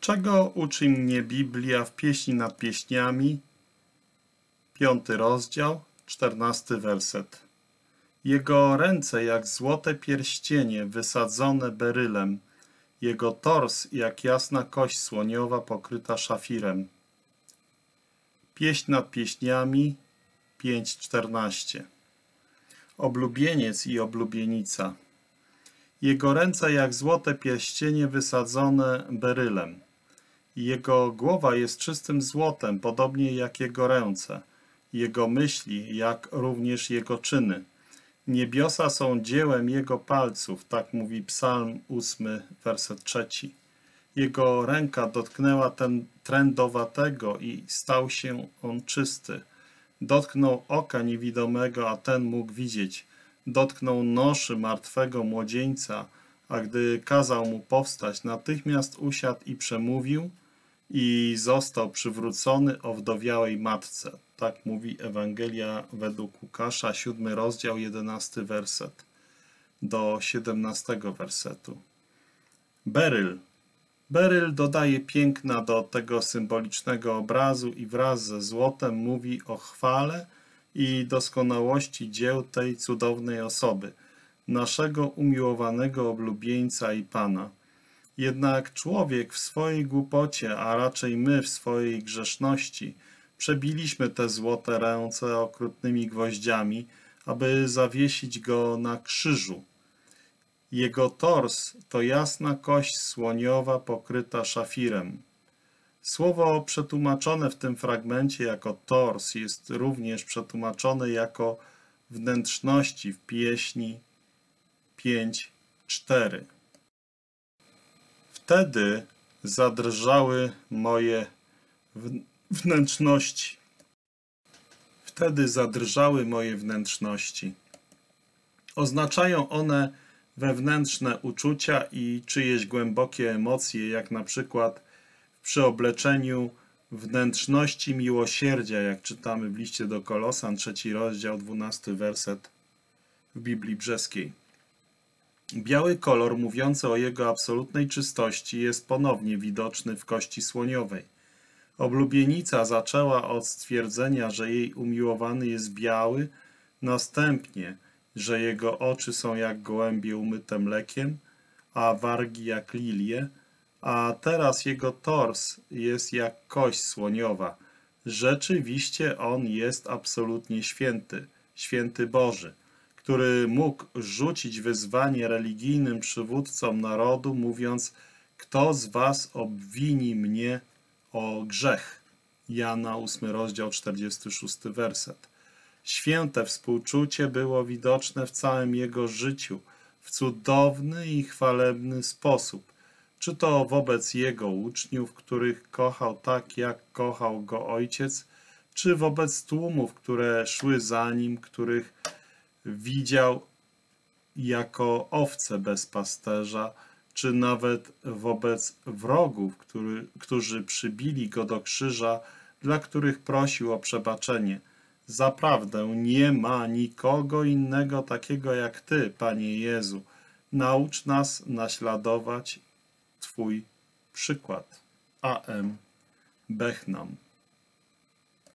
Czego uczy mnie Biblia w pieśni nad pieśniami? Piąty rozdział, czternasty werset. Jego ręce jak złote pierścienie wysadzone berylem, jego tors jak jasna kość słoniowa pokryta szafirem. Pieśń nad pieśniami 5.14 Oblubieniec i oblubienica Jego ręce jak złote pierścienie wysadzone berylem. Jego głowa jest czystym złotem, podobnie jak jego ręce. Jego myśli, jak również jego czyny. Niebiosa są dziełem jego palców, tak mówi psalm 8, werset 3. Jego ręka dotknęła ten trędowatego i stał się on czysty. Dotknął oka niewidomego, a ten mógł widzieć. Dotknął noszy martwego młodzieńca, a gdy kazał mu powstać, natychmiast usiadł i przemówił i został przywrócony owdowiałej matce. Tak mówi Ewangelia według Łukasza, 7 rozdział, 11 werset do 17 wersetu. Beryl. Beryl dodaje piękna do tego symbolicznego obrazu i wraz ze złotem mówi o chwale i doskonałości dzieł tej cudownej osoby, naszego umiłowanego oblubieńca i Pana. Jednak człowiek w swojej głupocie, a raczej my w swojej grzeszności, przebiliśmy te złote ręce okrutnymi gwoździami, aby zawiesić go na krzyżu. Jego tors to jasna kość słoniowa pokryta szafirem. Słowo przetłumaczone w tym fragmencie jako tors jest również przetłumaczone jako wnętrzności w pieśni 5.4. Wtedy zadrżały moje wnętrzności. Wtedy zadrżały moje wnętrzności. Oznaczają one wewnętrzne uczucia i czyjeś głębokie emocje, jak na przykład w przyobleczeniu wnętrzności miłosierdzia, jak czytamy w liście do Kolosan, trzeci rozdział, dwunasty werset w Biblii Brzeskiej. Biały kolor mówiący o jego absolutnej czystości jest ponownie widoczny w kości słoniowej. Oblubienica zaczęła od stwierdzenia, że jej umiłowany jest biały, następnie, że jego oczy są jak gołębie umyte mlekiem, a wargi jak lilie, a teraz jego tors jest jak kość słoniowa. Rzeczywiście on jest absolutnie święty, święty Boży który mógł rzucić wyzwanie religijnym przywódcom narodu, mówiąc, kto z was obwini mnie o grzech? Jana 8 rozdział 46 werset. Święte współczucie było widoczne w całym jego życiu, w cudowny i chwalebny sposób, czy to wobec jego uczniów, których kochał tak, jak kochał go ojciec, czy wobec tłumów, które szły za nim, których widział jako owce bez pasterza, czy nawet wobec wrogów, który, którzy przybili go do krzyża, dla których prosił o przebaczenie. Zaprawdę nie ma nikogo innego takiego jak Ty, Panie Jezu. Naucz nas naśladować Twój przykład. A.M. Bechnam